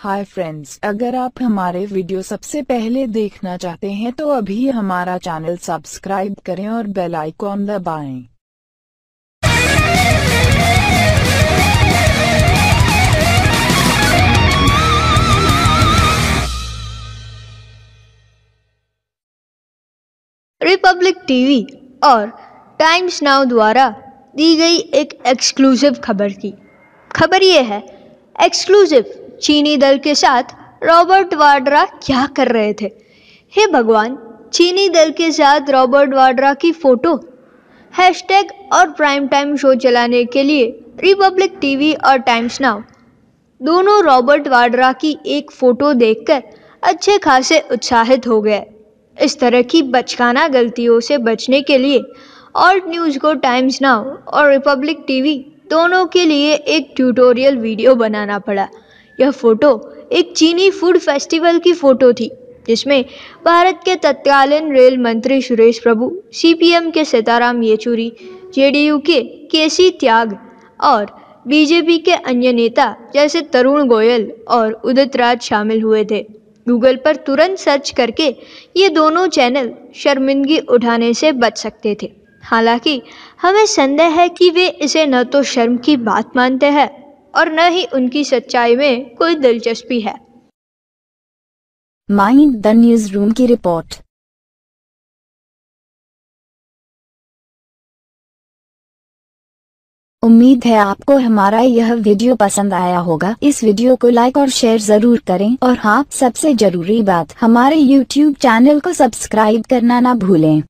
Hi friends अगर आप हमारे वीडियो सबसे पहले देखना चाहते हैं तो अभी हमारा चैनल सब्सक्राइब करें और बेल आइकॉन दबाएँ। रिपब्लिक टीवी और टाइम्स नाउ द्वारा दी गई एक एक्सक्लूसिव खबर की खबर ये है एक्सक्लूसिव चीनी दल के साथ रॉबर्ट वाड्रा क्या कर रहे थे? हे भगवान, चीनी दल के साथ रॉबर्ट वाड्रा की फ़ोटो? हैशटैग और प्राइम टाइम शो चलाने के लिए रिपब्लिक टीवी और टाइम्स नाउ। दोनों रॉबर्ट वाड्रा की एक फ़ोटो देखकर अच्छे खासे उत्साहित हो गए। इस तरह की बचकाना गलतियों से बचने के लिए ऑल्ट न्यूज़ को टाइम्स नाउ और रिपब्लिक टीवी दोनों के लिए एक ट्यूटोरियल वीडियो बनाना पड़ा। यह फ़ोटो एक चीनी फ़ूड फेस्टिवल की फ़ोटो थी, जिसमें भारत के तत्कालीन रेल मंत्री सुरेश प्रभु सीपीएम के सीताराम येचुरी, जेडीयू के केसी त्याग और बीजेपी के अन्य नेता जैसे तरुण गोयल और उदित राज शामिल हुए थे। गूगल पर तुरंत सर्च करके ये दोनों चैनल शर्मिंदगी उठाने से बच सकते थे। हालाँकि हमें संदेह है कि वे इसे न तो शर्म की बात मानते हैं और न ही उनकी सच्चाई में कोई दिलचस्पी है। माइंड द न्यूज़ रूम की रिपोर्ट उम्मीद है आपको हमारा यह वीडियो पसंद आया होगा। इस वीडियो को लाइक और शेयर ज़रूर करें और हाँ सबसे ज़रूरी बात, हमारे YouTube चैनल को सब्सक्राइब करना ना भूलें।